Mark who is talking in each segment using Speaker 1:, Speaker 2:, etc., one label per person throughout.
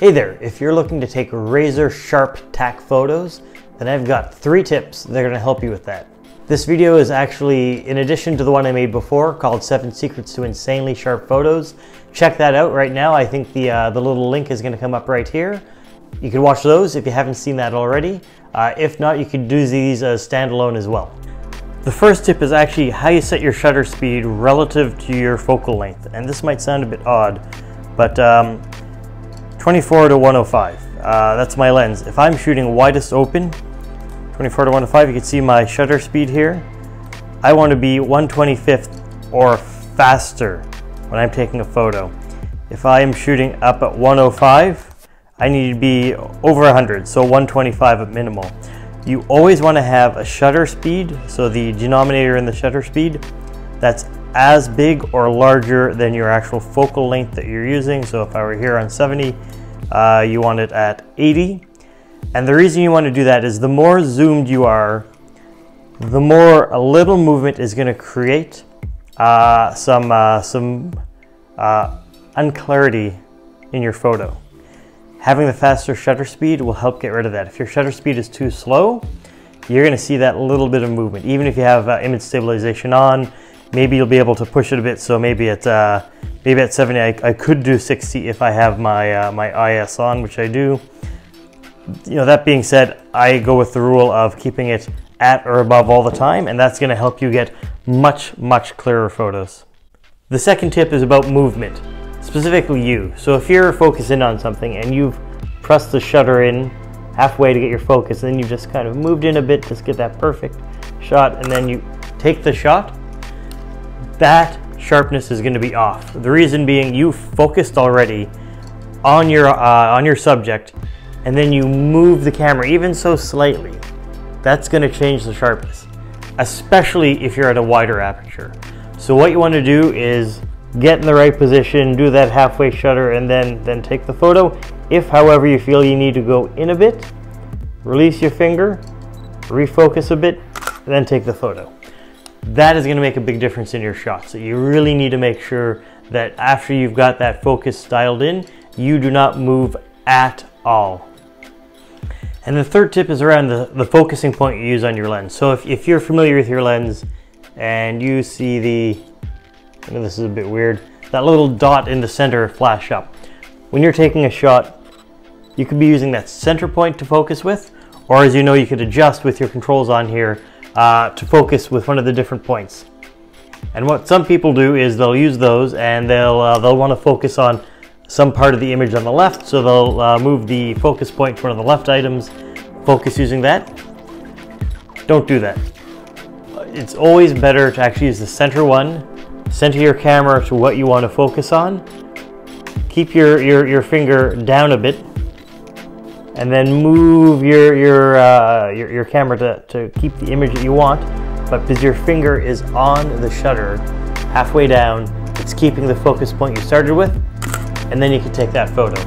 Speaker 1: Hey there, if you're looking to take razor sharp tack photos, then I've got three tips that are gonna help you with that. This video is actually in addition to the one I made before called Seven Secrets to Insanely Sharp Photos. Check that out right now. I think the, uh, the little link is gonna come up right here. You can watch those if you haven't seen that already. Uh, if not, you can do these as standalone as well. The first tip is actually how you set your shutter speed relative to your focal length. And this might sound a bit odd, but um, 24 to 105, uh, that's my lens. If I'm shooting widest open, 24 to 105, you can see my shutter speed here. I want to be 125th or faster when I'm taking a photo. If I am shooting up at 105, I need to be over 100, so 125 at minimal. You always want to have a shutter speed, so the denominator in the shutter speed, that's as big or larger than your actual focal length that you're using. So if I were here on 70, uh, you want it at 80. And the reason you want to do that is the more zoomed you are, the more a little movement is going to create uh, some, uh, some uh, unclarity in your photo. Having the faster shutter speed will help get rid of that. If your shutter speed is too slow, you're gonna see that little bit of movement. Even if you have uh, image stabilization on, maybe you'll be able to push it a bit. So maybe at, uh, maybe at 70, I, I, could do 60 if I have my, uh, my IS on, which I do. You know, that being said, I go with the rule of keeping it at or above all the time, and that's gonna help you get much, much clearer photos. The second tip is about movement specifically you. So if you're focusing on something and you've pressed the shutter in halfway to get your focus, and then you just kind of moved in a bit to get that perfect shot, and then you take the shot, that sharpness is going to be off. The reason being you focused already on your uh, on your subject, and then you move the camera even so slightly. That's going to change the sharpness, especially if you're at a wider aperture. So what you want to do is get in the right position, do that halfway shutter, and then, then take the photo. If, however, you feel you need to go in a bit, release your finger, refocus a bit, and then take the photo. That is going to make a big difference in your shot. So you really need to make sure that after you've got that focus dialed in, you do not move at all. And the third tip is around the, the focusing point you use on your lens. So if, if you're familiar with your lens and you see the I know this is a bit weird. That little dot in the center flash up. When you're taking a shot, you could be using that center point to focus with, or as you know, you could adjust with your controls on here uh, to focus with one of the different points. And what some people do is they'll use those and they'll, uh, they'll want to focus on some part of the image on the left, so they'll uh, move the focus point to one of the left items, focus using that. Don't do that. It's always better to actually use the center one Center your camera to what you want to focus on. Keep your, your, your finger down a bit and then move your, your, uh, your, your camera to, to keep the image that you want. But because your finger is on the shutter halfway down, it's keeping the focus point you started with, and then you can take that photo.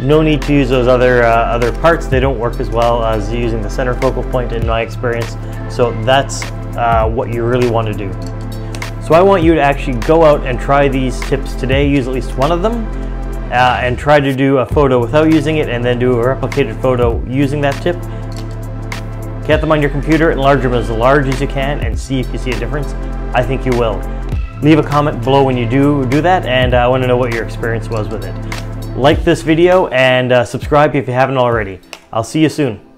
Speaker 1: No need to use those other, uh, other parts. They don't work as well as using the center focal point in my experience. So that's uh, what you really want to do. So I want you to actually go out and try these tips today, use at least one of them, uh, and try to do a photo without using it and then do a replicated photo using that tip. Get them on your computer, enlarge them as large as you can and see if you see a difference. I think you will. Leave a comment below when you do do that and I want to know what your experience was with it. Like this video and uh, subscribe if you haven't already. I'll see you soon.